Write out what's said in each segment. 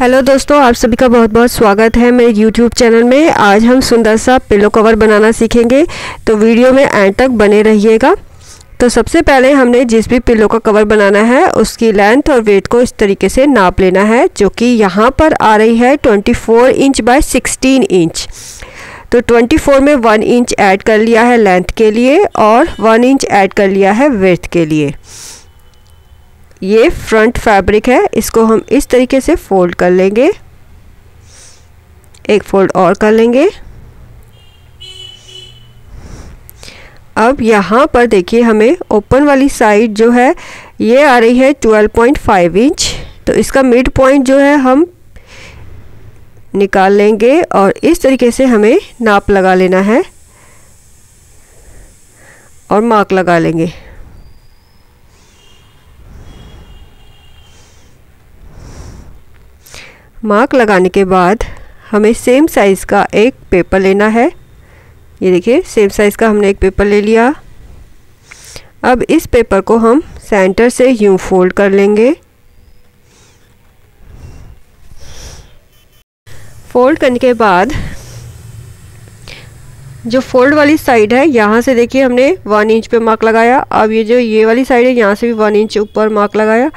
Hello दोस्तों, आप सभी का बहुत बहुत स्वागत है मेरे यूट्यूब चैनल में। आज हम सुंदर सा पिलो कवर बनाना सीखेंगे। तो वीडियो में एंड तक बने रहिएगा। तो सबसे पहले हमने जिस भी पिलो का कवर बनाना है, उसकी लेंथ और वेट को इस तरीके से नाप लेना है, जो कि यहाँ पर आ रही है 24 इंच बाय 16 इंच। तो 24 में 1 इंच ऐड कर लिया है लेंथ के लिए और 1 इंच ऐड कर लिया है वेथ के लिए। ये फ्रंट फैब्रिक है, इसको हम इस तरीके से फोल्ड कर लेंगे। एक फोल्ड और कर लेंगे। अब यहाँ पर देखिए हमें ओपन वाली साइड जो है, ये आ रही है 12.5 इंच तो इसका मिड पॉइंट जो है हम निकाल लेंगे और इस तरीके से हमें नाप लगा लेना है और मार्क लगा लेंगे। मार्क लगाने के बाद हमें सेम साइज़ का एक पेपर लेना है। ये देखिए सेम साइज़ का हमने एक पेपर ले लिया। अब इस पेपर को हम सेंटर से यूँ फोल्ड कर लेंगे। फोल्ड करने के बाद जो फोल्ड वाली साइड है, यहाँ से देखिए हमने वन इंच पे मार्क लगाया। अब ये जो ये वाली साइड है, यहाँ से भी वन इंच ऊपर मार्क लगाया।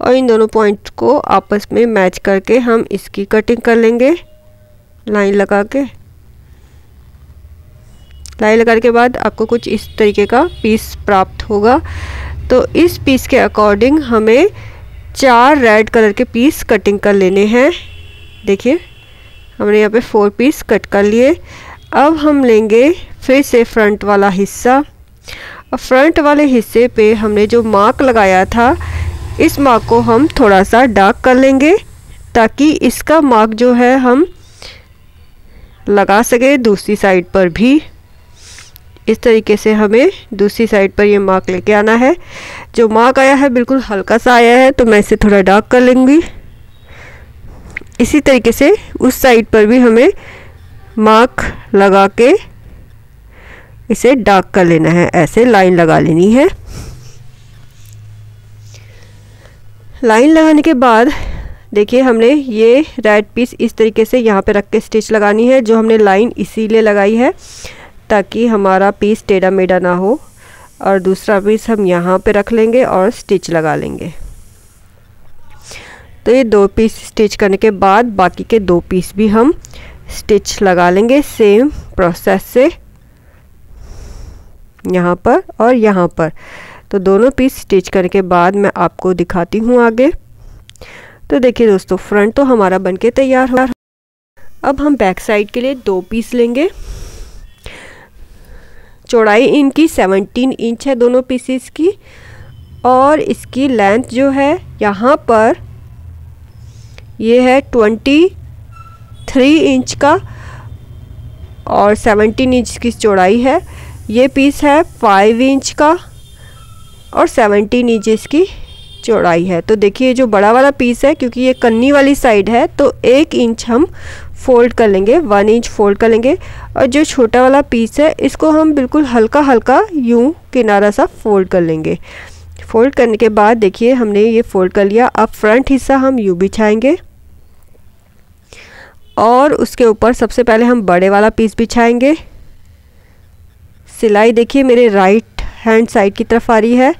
और इन दोनों पॉइंट को आपस में मैच करके हम इसकी कटिंग कर लेंगे। लाइन लगा के। लाइन लगाने के बाद आपको कुछ इस तरीके का पीस प्राप्त होगा। तो इस पीस के अकॉर्डिंग हमें चार रेड कलर के पीस कटिंग कर लेने हैं। देखिए, हमने यहाँ पे फोर पीस कट कर लिए। अब हम लेंगे फिर से फ्रंट वाला हिस्सा। और फ्रंट वाले हिस्से पे हमने जो मार्क लगाया था इस मार्क को हम थोड़ा सा डार्क कर लेंगे, ताकि इसका मार्क जो है हम लगा सके दूसरी साइड पर भी। इस तरीके से हमें दूसरी साइड पर ये मार्क लेके आना है। जो मार्क आया है बिल्कुल हल्का सा आया है तो मैं इसे थोड़ा डार्क कर लूँगी। इसी तरीके से उस साइड पर भी हमें मार्क लगा के इसे डार्क कर लेना है, ऐसे लाइन लगा लेनी है। लाइन लगाने के बाद, देखिए हमने ये रेड पीस इस तरीके से यहाँ पे रख के स्टिच लगानी है, जो हमने लाइन इसीलिए लगाई है ताकि हमारा पीस टेढ़ा मेढ़ा ना हो और दूसरा पीस हम यहाँ पे रख लेंगे और स्टिच लगा लेंगे। तो ये दो पीस स्टिच करने के बाद बाकी के दो पीस भी हम स्टिच लगा लेंगे सेम प्रोसेस से यहाँ पर और यहाँ पर। तो दोनों पीस स्टिच करने के बाद मैं आपको दिखाती हूँ आगे। तो देखिए दोस्तों फ्रंट तो हमारा बनके तैयार हो अब हम बैक साइड के लिए दो पीस लेंगे। चौड़ाई इनकी 17 इंच है दोनों पीसीस की। और इसकी लेंथ जो है यहाँ पर, ये है 23 इंच का और 17 इंच की चौड़ाई है। ये पीस है 5 इंच का। और 17 इंच इसकी चौड़ाई है। तो देखिए जो बड़ा वाला पीस है, क्योंकि ये कन्नी वाली साइड है तो एक इंच हम फोल्ड कर लेंगे वन इंच फोल्ड कर लेंगे। और जो छोटा वाला पीस है, इसको हम बिल्कुल हल्का हल्का यूँ किनारा सा फोल्ड कर लेंगे। फोल्ड करने के बाद देखिए, हमने ये फोल्ड कर लिया। अब फ्रंट हिस्सा हम यूँ बिछाएँगे और उसके ऊपर सबसे पहले हम बड़े वाला पीस बिछाएँगे सिलाई देखिए मेरे राइट हैंड साइड की तरफ़ आ रही है।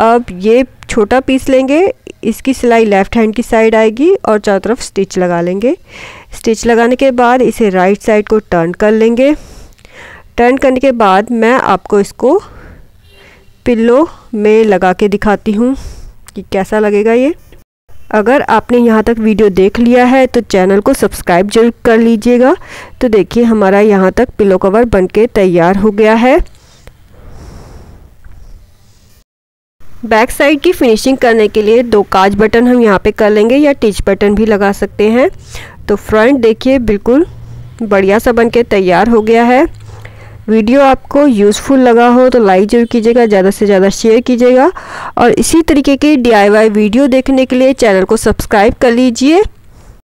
अब ये छोटा पीस लेंगे, इसकी सिलाई लेफ़्ट हैंड की साइड आएगी और चारों तरफ़ स्टिच लगा लेंगे। स्टिच लगाने के बाद इसे राइट साइड को टर्न कर लेंगे। टर्न करने के बाद मैं आपको इसको पिल्लो में लगा के दिखाती हूँ कि कैसा लगेगा ये। अगर आपने यहाँ तक वीडियो देख लिया है तो चैनल को सब्सक्राइब ज़रूर कर लीजिएगा। तो देखिए हमारा यहाँ तक पिलो कवर बनके तैयार हो गया है। बैक साइड की फिनिशिंग करने के लिए दो काज बटन हम यहाँ पे कर लेंगे या टिच बटन भी लगा सकते हैं। तो फ्रंट देखिए, बिल्कुल बढ़िया सा बन के तैयार हो गया है। वीडियो आपको यूज़फुल लगा हो तो लाइक ज़रूर कीजिएगा, ज़्यादा से ज़्यादा शेयर कीजिएगा। और इसी तरीके की डी वीडियो देखने के लिए चैनल को सब्सक्राइब कर लीजिए।